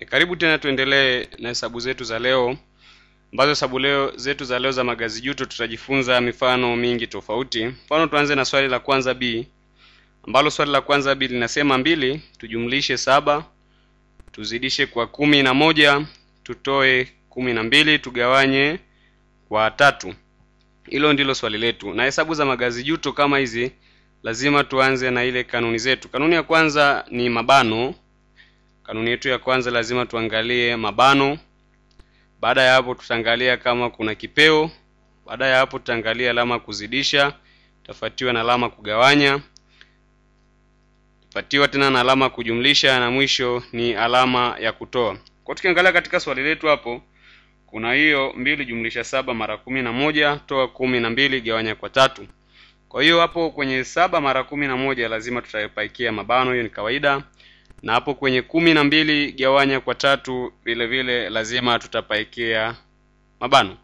E, karibu tena tuendelee na hesabu zetu za leo ambazo hesabu leo zetu za leo za magazi juto tutajifunza mifano mingi tofauti. Mfano tuanze na swali la kwanza B ambalo swali la kwanza B linasema mbili tujumlishe saba tuzidishe kwa kumi na moja tutoe kumi na mbili tugawanye kwa tatu. Hilo ndilo swali letu, na hesabu za magazi juto kama hizi lazima tuanze na ile kanuni zetu. Kanuni ya kwanza ni mabano. Kanuni yetu ya kwanza lazima tuangalie mabano. Baada ya hapo, tutaangalia kama kuna kipeo. Baada ya hapo, tutaangalia alama kuzidisha, tafatiwa na alama kugawanya, tafatiwa tena na alama kujumlisha, na mwisho ni alama ya kutoa. Kwa tukiangalia katika swali letu hapo kuna hiyo mbili jumlisha saba mara kumi na moja toa kumi na mbili gawanya kwa tatu. Kwa hiyo hapo kwenye saba mara kumi na moja lazima tutapaikia mabano, hiyo ni kawaida, na hapo kwenye kumi na mbili gawanya kwa tatu vile vile lazima tutapaikia mabano.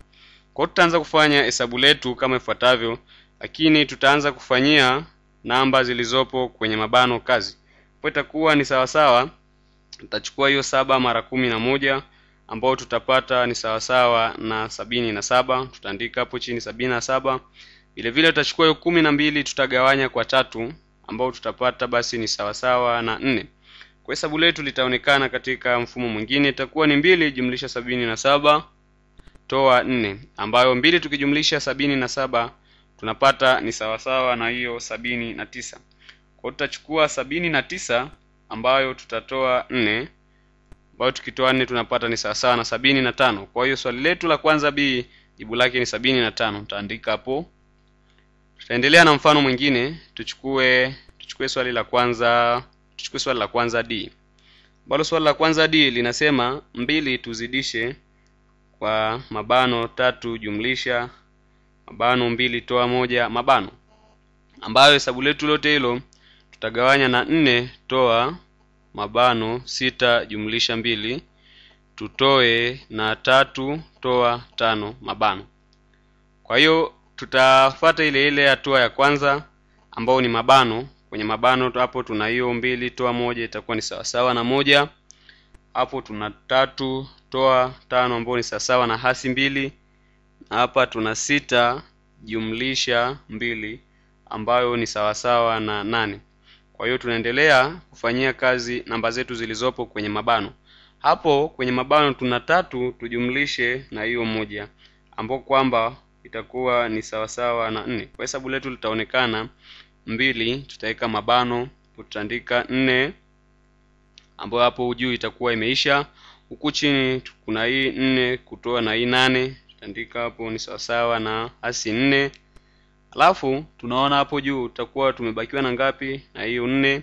Kwa tutaanza kufanya hesabu letu kama ifuatavyo, lakini tutaanza kufanyia namba zilizopo kwenye mabano kazi. Kwa itakuwa ni sawasawa, tutachukua hiyo saba mara kumi na moja ambao tutapata ni sawasawa na sabini na saba. Tutaandika hapo chini sabini na saba. Vile vile tutachukua hiyo kumi na mbili tutagawanya kwa tatu ambao tutapata basi ni sawasawa na nne. Kwa hesabu letu litaonekana katika mfumo mwingine, itakuwa ni mbili jumlisha sabini na saba toa nne, ambayo mbili tukijumlisha sabini na saba tunapata ni sawasawa na hiyo sabini na tisa. Kwa tutachukua sabini na tisa ambayo tutatoa nne ambayo tukitoa nne tunapata ni sawasawa na sabini na tano. Kwa hiyo swali letu la kwanza B jibu lake ni sabini na tano. Tutaandika hapo. Tutaendelea na mfano mwingine, tuchukue tuchukue swali la kwanza tuchukue swali la kwanza D ambalo swali la kwanza D linasema mbili tuzidishe kwa mabano tatu jumlisha mabano mbili toa moja mabano, ambayo hesabu letu lote hilo tutagawanya na nne toa mabano sita jumlisha mbili tutoe na tatu toa tano mabano. Kwa hiyo tutafata ile ile hatua ya kwanza ambao ni mabano. Kwenye mabano hapo tuna hiyo mbili toa moja itakuwa ni sawasawa na moja. Hapo tuna tatu toa tano ambayo ni sawasawa na hasi mbili. Hapa tuna sita jumlisha mbili ambayo ni sawasawa na nane. Kwa hiyo tunaendelea kufanyia kazi namba zetu zilizopo kwenye mabano. Hapo kwenye mabano tuna tatu tujumlishe na hiyo moja ambao kwamba itakuwa ni sawasawa na nne. Kwa hesabu letu litaonekana mbili, tutaweka mabano, tutaandika nne ambayo hapo juu itakuwa imeisha. Huku chini kuna hii nne kutoa na hii nane, tutaandika hapo ni sawasawa na hasi nne. Alafu tunaona hapo juu tutakuwa tumebakiwa na ngapi? Na hiyo nne.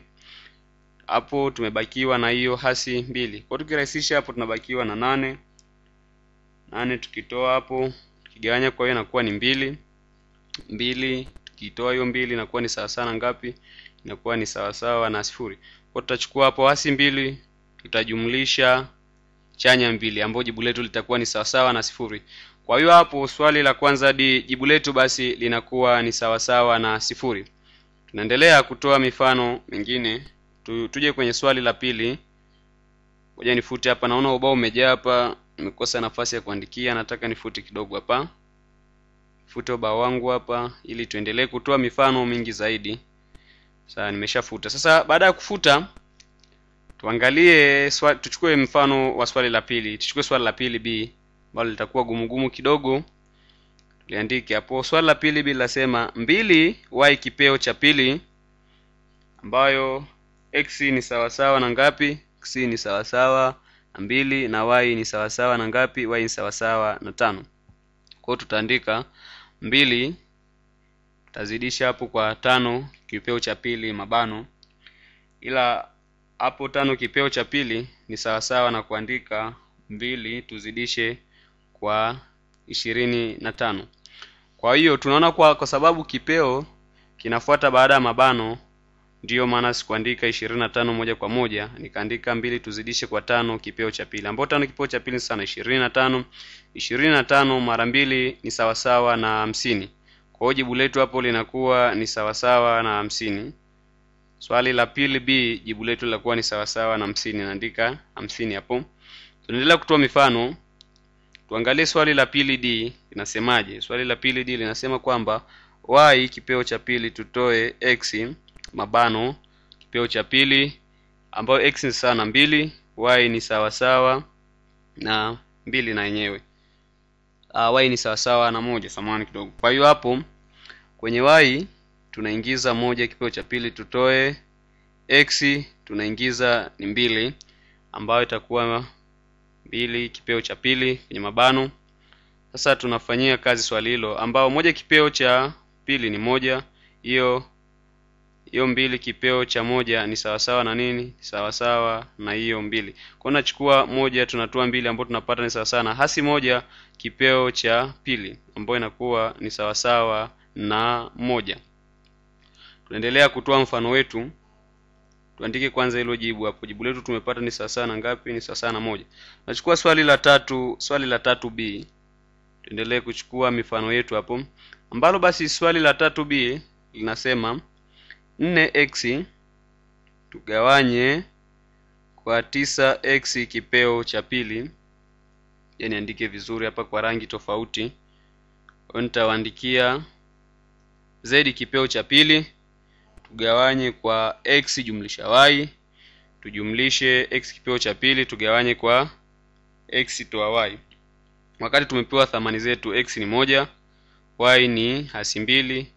Hapo tumebakiwa na hiyo hasi mbili. Kwa tukirahisisha hapo tunabakiwa na nane. Nane tukitoa hapo tukigawanya kwa hiyo inakuwa ni mbili. Mbili tukitoa hiyo mbili inakuwa ni sawasawa na ngapi? Inakuwa ni sawa sawa na sifuri. Kwa tutachukua hapo hasi mbili tutajumlisha chanya mbili ambapo jibu letu litakuwa ni sawa sawa na sifuri. Kwa hiyo hapo swali la kwanza di jibu letu basi linakuwa ni sawa sawa na sifuri. Tunaendelea kutoa mifano mingine tu, tuje kwenye swali la pili. Ngoja nifute hapa, naona ubao umejaa hapa, nimekosa nafasi ya kuandikia. Nataka nifute kidogo hapa, fute ubao wangu hapa ili tuendelee kutoa mifano mingi zaidi. Sasa nimeshafuta. Sasa baada ya kufuta tuangalie tuchukue mfano wa swali la pili. Tuchukue swali la pili B ambalo litakuwa gumugumu kidogo. Tuliandike hapo swali la pili B linasema mbili y kipeo cha pili ambayo x ni sawasawa na ngapi? x ni sawasawa na mbili na y ni sawasawa na ngapi? y ni sawasawa na tano. Kwa hiyo tutaandika mbili tazidisha hapo kwa tano kipeo cha pili mabano, ila hapo tano kipeo cha pili ni sawasawa na kuandika mbili tuzidishe kwa ishirini na tano. Kwa hiyo tunaona kwa kwa sababu kipeo kinafuata baada ya mabano, ndiyo maana sikuandika ishirini na tano moja kwa moja, nikaandika mbili tuzidishe kwa tano kipeo cha pili, ambao tano kipeo cha pili sana ishirini na tano. Ishirini na tano mara mbili ni sawasawa na hamsini. Kwa hiyo jibu letu hapo linakuwa ni sawasawa na hamsini. Swali la pili B, jibu letu linakuwa ni sawasawa na hamsini. Naandika hamsini hapo. tunaendelea kutoa mifano tuangalie swali la pili d linasemaje swali la pili d linasema kwamba y kipeo cha pili tutoe x mabano kipeo cha pili ambayo x ni sawa na mbili y ni sawa sawa na mbili na yenyewe. Uh, y ni sawa sawa na moja samani kidogo. Kwa hiyo hapo kwenye y tunaingiza moja kipeo cha pili tutoe. X tunaingiza ni mbili ambayo itakuwa mbili kipeo cha pili kwenye mabano. Sasa tunafanyia kazi swali hilo ambao moja kipeo cha pili ni moja hiyo hiyo mbili kipeo cha moja ni sawasawa na nini? Sawasawa na hiyo mbili. Kwa nachukua moja tunatoa mbili ambayo tunapata ni sawasawa na hasi moja kipeo cha pili ambayo inakuwa ni sawasawa na moja. Tunaendelea kutoa mfano wetu. Tuandike kwanza hilo jibu hapo. Jibu letu tumepata ni sawasawa na ngapi? Ni sawasawa na moja. Nachukua swali la tatu swali la tatu b. Tuendelee kuchukua mifano yetu hapo. Ambalo basi swali la tatu b linasema 4x tugawanye kwa 9x kipeo cha pili. Yani niandike vizuri hapa kwa rangi tofauti. Nitawaandikia z kipeo cha pili. Tugawanye kwa x jumlisha y. Tujumlishe x kipeo cha pili tugawanye kwa x toa y. Wakati tumepewa thamani zetu x ni moja y ni hasi mbili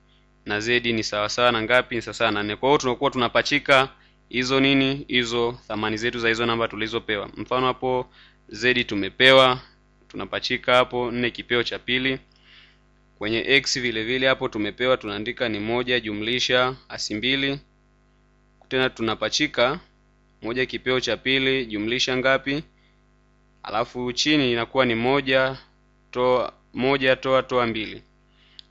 na z ni sawasawa na ngapi ni sawasawa na nne. Kwa hiyo tunakuwa tunapachika hizo nini hizo thamani zetu za hizo namba tulizopewa. Mfano hapo z tumepewa tunapachika hapo nne kipeo cha pili. Kwenye x vile vile hapo tumepewa tunaandika ni moja jumlisha asi mbili. Tena tunapachika moja kipeo cha pili jumlisha ngapi. Alafu chini inakuwa ni moja toa moja toa toa mbili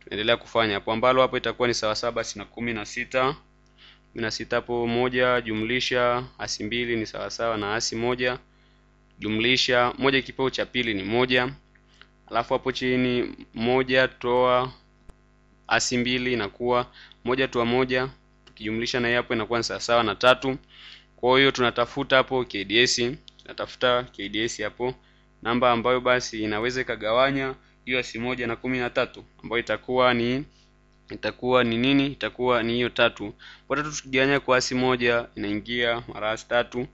tunaendelea kufanya. Hapo ambalo hapo itakuwa ni sawasawa basi na kumi na sita. Kumi na sita hapo moja jumlisha asi mbili ni sawasawa na asi moja. Jumlisha moja kipeo cha pili ni moja. Alafu hapo chini moja toa asi mbili inakuwa moja toa moja. Tukijumlisha na hapo inakuwa ni sawasawa na tatu. Kwa hiyo tunatafuta hapo KDS tunatafuta KDS hapo. Namba ambayo basi inaweza ikagawanya asi moja na kumi na tatu ambayo itakuwa ni itakuwa ni nini? Itakuwa ni hiyo tatu. Kwa tatu tukigawanya kwa asi moja inaingia mara asi tatu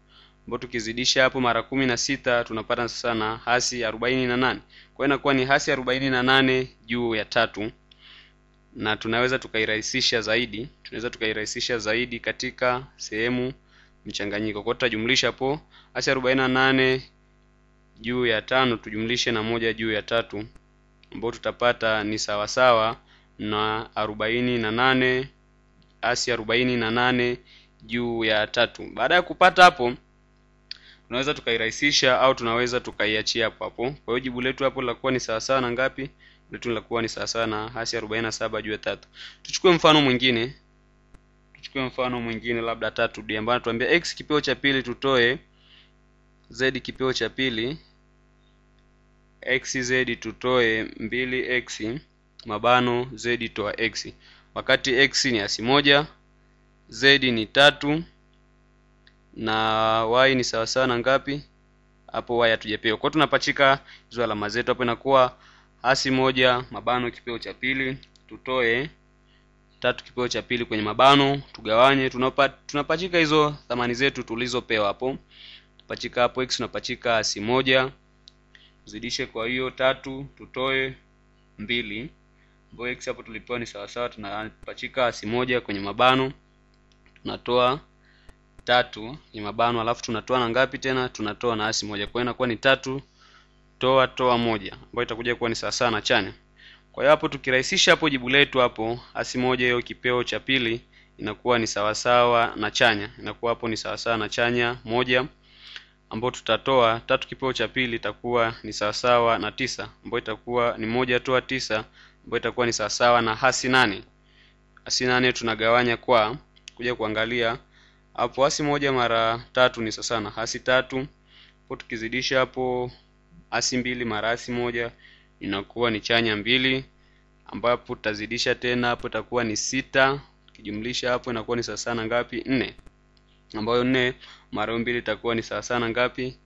ambayo tukizidisha hapo mara kumi na sita tunapata sasa na hasi arobaini na nane. Kwa hiyo inakuwa ni hasi arobaini na nane juu ya tatu na tunaweza tukairahisisha zaidi tunaweza tukairahisisha zaidi katika sehemu mchanganyiko. Kwa tutajumlisha hapo hasi arobaini na nane juu ya tano tujumlishe na moja juu ya tatu ambayo tutapata ni sawasawa na arobaini na nane asi arobaini na nane juu ya tatu. Baada ya kupata hapo tunaweza tukairahisisha au tunaweza tukaiachia hapo hapo. Kwa hiyo jibu letu hapo litakuwa ni sawasawa na ngapi? Letu litakuwa ni sawasawa na hasi arobaini na saba juu ya tatu. Tuchukue mfano mwingine. Tuchukue mfano mwingine labda tatu d ambayo tuambia x kipeo cha pili tutoe z kipeo cha pili xz tutoe 2x mabano z toa x. Wakati x ni asi moja z ni tatu na y ni sawasawa na ngapi? Hapo y hatujapewa. Kwao tunapachika hizo alama zetu. Hapo inakuwa hasi moja mabano kipeo cha pili. Tutoe tatu kipeo cha pili kwenye mabano. Tugawanye. Tunapa, tunapachika hizo thamani zetu tulizopewa hapo. Tunapachika hapo x tunapachika hasi moja zidishe kwa hiyo tatu tutoe mbili. Ambayo x hapo tulipewa ni sawasawa tunapachika asi moja kwenye mabano. Tunatoa tatu kwenye mabano alafu tunatoa na ngapi tena? Tunatoa na asi moja. Kwa hiyo inakuwa ni tatu toa toa moja ambayo itakuja kuwa ni sawasawa na chanya kwa hiyo hapo tukirahisisha hapo jibu letu hapo asi moja hiyo kipeo cha pili inakuwa ni sawasawa na chanya. Inakuwa hapo ni sawasawa na chanya moja ambayo tutatoa tatu kipeo cha pili itakuwa ni sawasawa na tisa ambayo itakuwa ni moja toa tisa ambayo itakuwa ni sawasawa na hasi nane. Hasi nane tunagawanya kwa kuja kuangalia hapo. Hasi moja mara tatu ni sawasawa na hasi tatu. Po tukizidisha hapo hasi mbili mara hasi moja inakuwa ni chanya mbili ambapo tutazidisha tena hapo itakuwa ni sita. Tukijumlisha hapo inakuwa ni sawasawa na ngapi? Nne ambayo nne mara mbili itakuwa ni sawasawa na ngapi?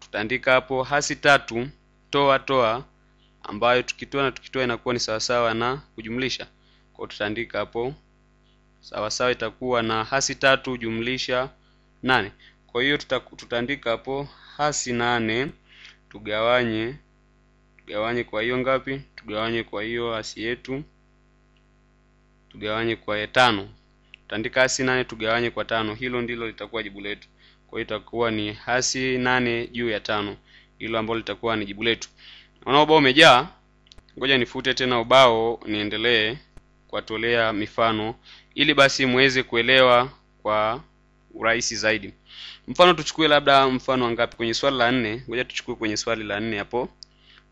Tutaandika hapo hasi tatu toa toa ambayo tukitoa na tukitoa inakuwa ni sawasawa na kujumlisha. Kwa hiyo tutaandika hapo sawasawa itakuwa na hasi tatu jumlisha nane. Kwa hiyo tuta, tutaandika hapo hasi nane tugawanye tugawanye kwa hiyo ngapi? Tugawanye kwa hiyo hasi yetu tugawanye kwa tano tutaandika hasi nane tugawanye kwa tano. Hilo ndilo litakuwa jibu letu. Kwa hiyo itakuwa ni hasi nane juu ya tano. Hilo ambalo litakuwa ni jibu letu. Naona ubao umejaa. Ngoja nifute tena ubao niendelee kuwatolea mifano ili basi muweze kuelewa kwa urahisi zaidi. Mfano tuchukue labda mfano wangapi kwenye swali la nne. Ngoja tuchukue kwenye swali la nne hapo.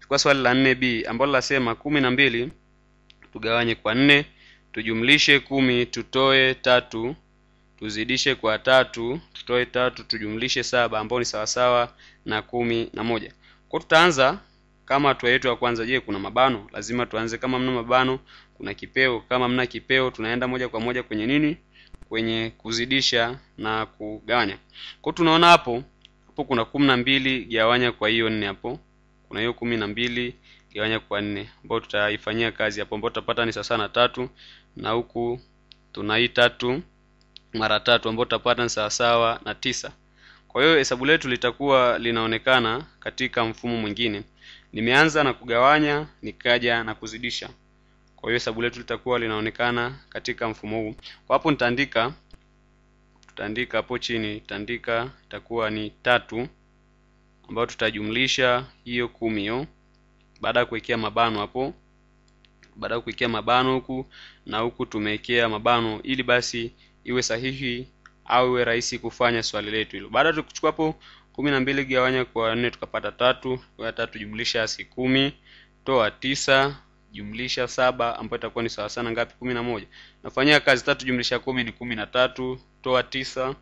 Chukua swali la nne b ambalo lasema kumi na mbili tugawanye kwa nne tujumlishe kumi tutoe tatu tuzidishe kwa tatu tutoe tatu tujumlishe saba ambao ni sawasawa na kumi na moja. Kwa tutaanza kama hatua yetu ya kwanza je kuna mabano? Lazima tuanze kama mna mabano kuna kipeo kama mna kipeo tunaenda moja kwa moja kwenye nini? Kwenye kuzidisha na kugawanya. Kwa tunaona hapo hapo kuna kumi na mbili gawanya kwa hiyo nne hapo. Kuna hiyo kumi na mbili gawanya kwa nne ambayo tutaifanyia kazi hapo ambayo tutapata ni sawasawa na tatu na huku tuna hii tatu mara tatu ambayo tutapata ni sawasawa na tisa. Kwa hiyo hesabu letu litakuwa linaonekana katika mfumo mwingine. Nimeanza na kugawanya nikaja na kuzidisha. Kwa hiyo hesabu letu litakuwa linaonekana katika mfumo huu. Kwa hapo nitaandika tutaandika hapo chini tutaandika itakuwa ni tatu ambayo tutajumlisha hiyo kumi hiyo baada ya kuwekea mabano hapo baada ya kuwekea mabano huku na huku tumewekea mabano ili basi iwe sahihi au iwe rahisi kufanya swali letu hilo. Baada tukuchukua hapo kumi na mbili gawanya kwa nne tukapata tatu. Kwa tatu jumlisha asi kumi toa tisa jumlisha saba ambayo itakuwa ni sawa sana ngapi? kumi na moja. Nafanyia kazi tatu jumlisha kumi ni kumi na tatu toa tisa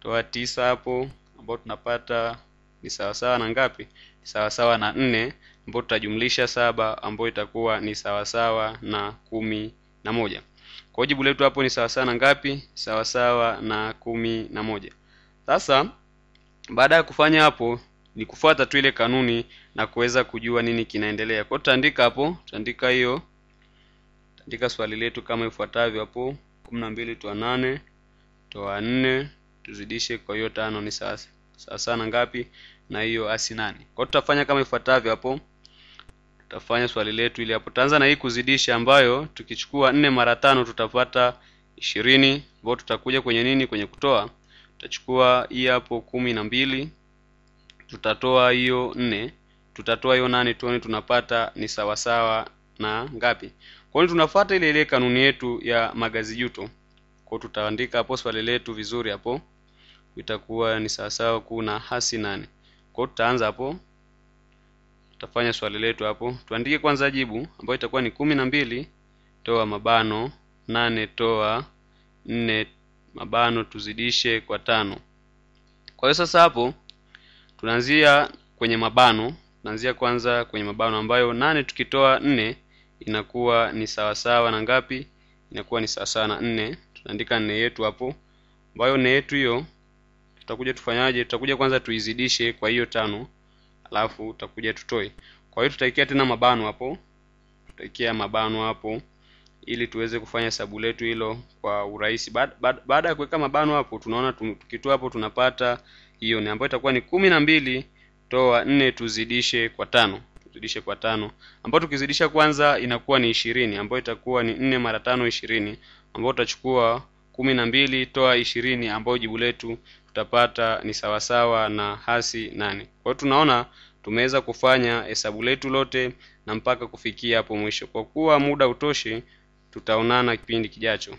toa tisa hapo ambayo tunapata ni sawasawa na ngapi? Sawasawa na nne ambayo tutajumlisha saba ambayo itakuwa ni sawasawa na kumi na moja. Kwa jibu letu hapo ni sawasawa na ngapi? Sawasawa na kumi na moja. Sasa baada ya kufanya hapo ni kufuata tu ile kanuni na kuweza kujua nini kinaendelea. Kwa tutaandika hapo tutaandika hiyo tutaandika swali letu kama ifuatavyo hapo. kumi na mbili toa nane toa nne tuzidishe kwa hiyo tano ni sawa sawa na ngapi? Na hiyo asi nane. Kwa tutafanya kama ifuatavyo hapo tutafanya swali letu ili hapo. Tutaanza na hii kuzidisha ambayo tukichukua nne mara tano tutapata ishirini. Ambayo tutakuja kwenye nini? Kwenye kutoa. Tutachukua hii hapo kumi na mbili. Tutatoa hiyo nne. Tutatoa hiyo nane tuone tunapata ni sawasawa na ngapi. Kwa hiyo tunafuata ile ile kanuni yetu ya magazi juto kwa tutaandika hapo swali letu vizuri hapo. Itakuwa ni sawasawa kuna hasi nane. Kwa tutaanza hapo tutafanya swali letu hapo. Tuandike kwanza jibu ambayo itakuwa ni kumi na mbili toa mabano nane toa nne mabano tuzidishe kwa tano. Kwa hiyo sasa hapo tunaanzia kwenye mabano. Tunaanzia kwanza kwenye mabano ambayo nane tukitoa nne inakuwa ni sawasawa na ngapi? Inakuwa ni sawasawa na nne. Tunaandika nne yetu hapo ambayo nne yetu hiyo tutakuja tufanyaje? Tutakuja kwanza tuizidishe kwa hiyo tano alafu utakuja tutoe kwa hiyo tutaikia tena mabano hapo. Tutaikia mabano hapo ili tuweze kufanya hesabu letu hilo kwa urahisi. Baada baada, baada ya kuweka mabano hapo tunaona tukitoa hapo tunapata hiyo ni ambayo itakuwa ni kumi na mbili toa nne tuzidishe kwa tano. Tuzidishe kwa tano. Ambayo tukizidisha kwanza inakuwa ni ishirini ambayo itakuwa ni nne mara tano ishirini ambayo utachukua kumi na mbili toa ishirini ambayo jibu letu tutapata ni sawasawa na hasi nane. Kwa tunaona tumeweza kufanya hesabu letu lote na mpaka kufikia hapo mwisho. Kwa kuwa muda utoshi tutaonana kipindi kijacho